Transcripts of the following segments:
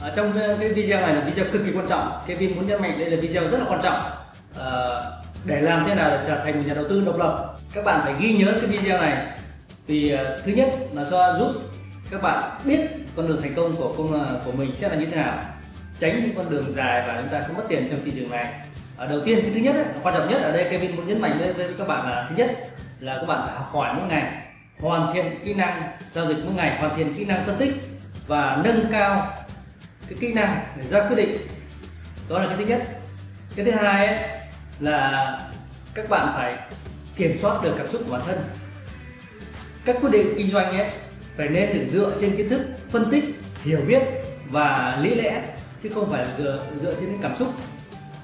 Ờ, trong cái video này là video cực kỳ quan trọng. Kevin muốn nhấn mạnh đây là video rất là quan trọng. À, để làm thế nào để trở thành một nhà đầu tư độc lập. Các bạn phải ghi nhớ cái video này. Vì uh, thứ nhất là do giúp các bạn biết con đường thành công của công của mình sẽ là như thế nào. Tránh những con đường dài và chúng ta sẽ mất tiền trong thị trường này. À, đầu tiên cái thứ nhất ấy, quan trọng nhất ở đây Kevin muốn nhấn mạnh với, với các bạn là thứ nhất là các bạn phải học hỏi mỗi ngày hoàn thiện kỹ năng giao dịch mỗi ngày hoàn thiện kỹ năng phân tích và nâng cao cái kỹ năng để ra quyết định. Đó là cái thứ nhất. Cái thứ hai ấy, là các bạn phải kiểm soát được cảm xúc của bản thân. Các quyết định kinh doanh ấy phải nên được dựa trên kiến thức phân tích hiểu biết và lý lẽ chứ không phải dựa dựa trên cảm xúc.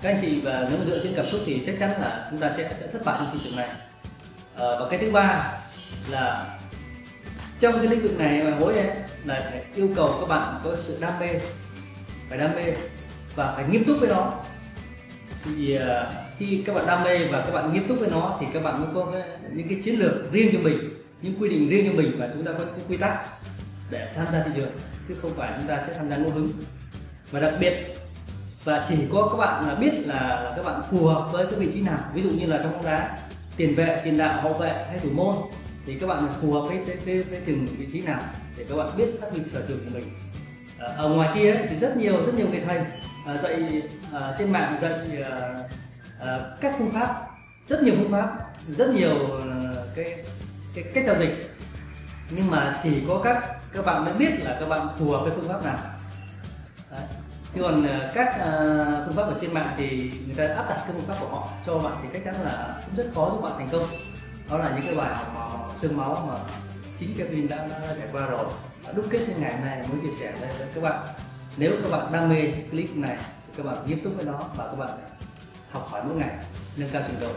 Các anh chị và nếu dựa trên cảm xúc thì chắc chắn là chúng ta sẽ sẽ thất bại trong thị trường này. À, và cái thứ ba là trong cái lĩnh vực này mà hối em là phải yêu cầu các bạn có sự đam mê. Phải đam mê và phải nghiêm túc với nó. Thì uh, khi các bạn đam mê và các bạn nghiêm túc với nó thì các bạn mới có cái, những cái chiến lược riêng cho mình những quy định riêng cho mình và chúng ta có những quy tắc để tham gia thị trường chứ không phải chúng ta sẽ tham gia ngẫu hứng. Và đặc biệt và chỉ có các bạn là biết là, là các bạn phù hợp với cái vị trí nào. Ví dụ như là trong bóng đá tiền vệ tiền đạo hậu vệ hay thủ môn thì các bạn phù hợp với với, với, với từng vị trí nào để các bạn biết phát huy sở trường của mình. À, ở ngoài kia ấy, thì rất nhiều rất nhiều người thầy à, dạy à, trên mạng dạy à, à, các phương pháp rất nhiều phương pháp rất nhiều cái cái cách giao dịch. Nhưng mà chỉ có các các bạn mới biết là các bạn phù hợp với phương pháp nào. Đấy. chứ còn các uh, phương pháp ở trên mạng thì người ta áp đặt cái phương pháp của họ cho bạn thì chắc chắn là cũng rất khó giúp bạn thành công đó là những cái bài học mà xương máu mà chính Kevin đã, đã, trải qua rồi. Và đúc kết như ngày hôm nay muốn chia sẻ với, với các bạn. Nếu các bạn đam mê clip này thì các bạn nghiêm túc với nó và các bạn học hỏi mỗi ngày nâng cao trình độ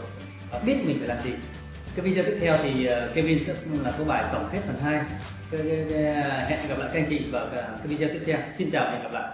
và biết mình phải làm gì. Cái video tiếp theo thì ờ, Kevin sẽ là có bài tổng kết phần 2 hẹn gặp lại các anh chị vào cái video tiếp theo. Xin chào và hẹn gặp lại.